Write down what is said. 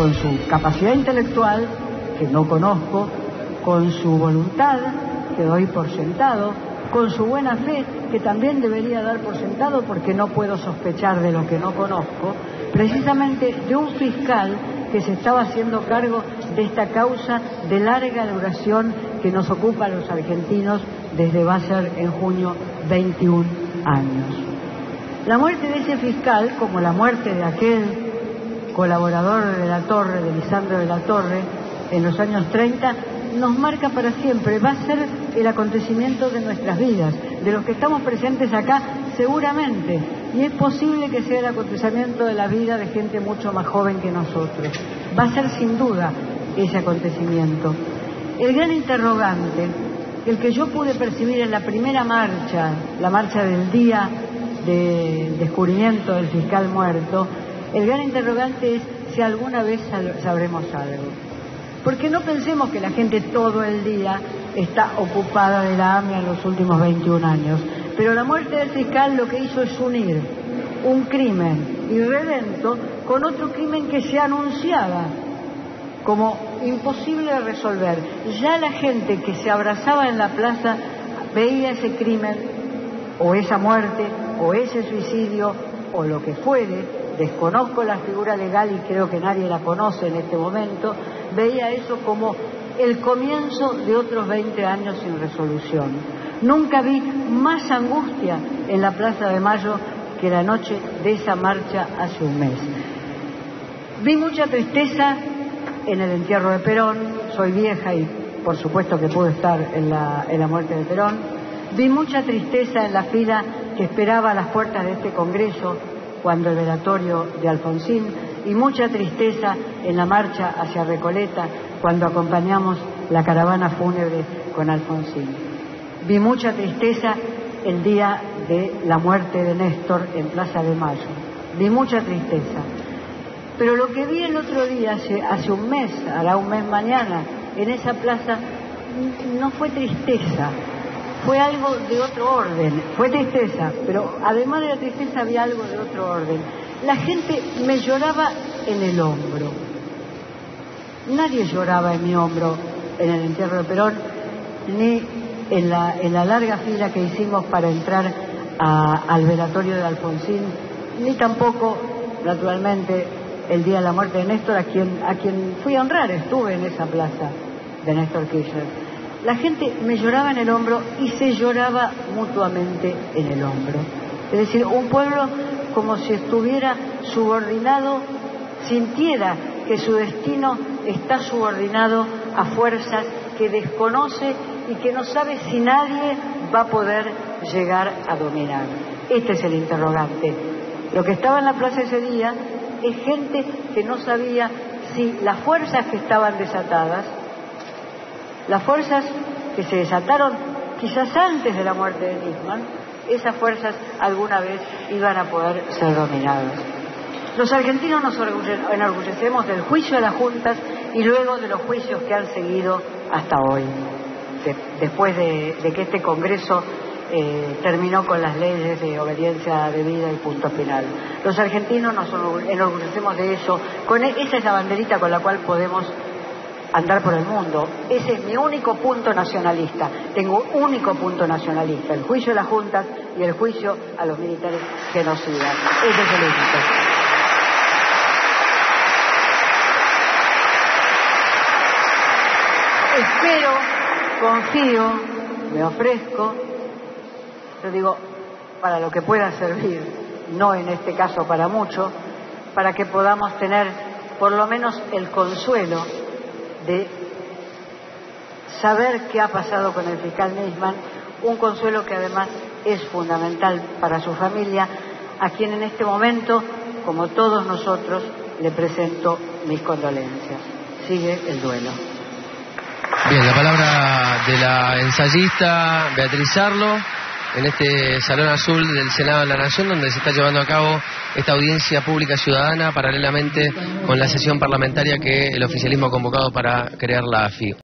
con su capacidad intelectual, que no conozco, con su voluntad, que doy por sentado, con su buena fe, que también debería dar por sentado porque no puedo sospechar de lo que no conozco, precisamente de un fiscal que se estaba haciendo cargo de esta causa de larga duración que nos ocupa a los argentinos desde va a ser en junio 21 años. La muerte de ese fiscal, como la muerte de aquel colaborador de la Torre, de Lisandro de la Torre, en los años 30, nos marca para siempre, va a ser el acontecimiento de nuestras vidas, de los que estamos presentes acá seguramente, y es posible que sea el acontecimiento de la vida de gente mucho más joven que nosotros. Va a ser sin duda ese acontecimiento. El gran interrogante, el que yo pude percibir en la primera marcha, la marcha del día de descubrimiento del fiscal muerto, el gran interrogante es si alguna vez sabremos algo. Porque no pensemos que la gente todo el día está ocupada de la AMIA en los últimos 21 años. Pero la muerte del fiscal lo que hizo es unir un crimen irredento con otro crimen que se anunciaba como imposible de resolver. Ya la gente que se abrazaba en la plaza veía ese crimen o esa muerte o ese suicidio o lo que fuere, desconozco la figura legal y creo que nadie la conoce en este momento, veía eso como el comienzo de otros 20 años sin resolución. Nunca vi más angustia en la Plaza de Mayo que la noche de esa marcha hace un mes. Vi mucha tristeza en el entierro de Perón, soy vieja y por supuesto que pude estar en la, en la muerte de Perón. Vi mucha tristeza en la fila que esperaba a las puertas de este Congreso cuando el velatorio de Alfonsín y mucha tristeza en la marcha hacia Recoleta cuando acompañamos la caravana fúnebre con Alfonsín. Vi mucha tristeza el día de la muerte de Néstor en Plaza de Mayo. Vi mucha tristeza. Pero lo que vi el otro día, hace, hace un mes, hará un mes mañana, en esa plaza, no fue tristeza, fue algo de otro orden, fue tristeza, pero además de la tristeza había algo de otro orden. La gente me lloraba en el hombro. Nadie lloraba en mi hombro en el entierro de Perón, ni en la, en la larga fila que hicimos para entrar al velatorio de Alfonsín, ni tampoco, naturalmente, el día de la muerte de Néstor, a quien, a quien fui a honrar, estuve en esa plaza de Néstor Kirchner. La gente me lloraba en el hombro y se lloraba mutuamente en el hombro. Es decir, un pueblo como si estuviera subordinado, sintiera que su destino está subordinado a fuerzas que desconoce y que no sabe si nadie va a poder llegar a dominar. Este es el interrogante. Lo que estaba en la plaza ese día es gente que no sabía si las fuerzas que estaban desatadas, las fuerzas que se desataron quizás antes de la muerte de Nisman, esas fuerzas alguna vez iban a poder ser dominadas. Los argentinos nos enorgullecemos del juicio de las juntas y luego de los juicios que han seguido hasta hoy, después de, que este Congreso eh, terminó con las leyes de obediencia debida y punto final. Los argentinos nos enorgullecemos de eso. Con e, esa es la banderita con la cual podemos andar por el mundo. Ese es mi único punto nacionalista. Tengo un único punto nacionalista, el juicio de las juntas y el juicio a los militares genocidas. Ese es el único. Espero, confío, me ofrezco, yo digo, para lo que pueda servir, no en este caso para mucho, para que podamos tener por lo menos el consuelo de saber qué ha pasado con el fiscal Nisman, un consuelo que además es fundamental para su familia, a quien en este momento, como todos nosotros, le presento mis condolencias. Sigue el duelo. Bien, la palabra de la ensayista Beatriz Arlo en este Salón Azul del Senado de la Nación, donde se está llevando a cabo esta audiencia pública ciudadana paralelamente con la sesión parlamentaria que el oficialismo ha convocado para crear la AFI.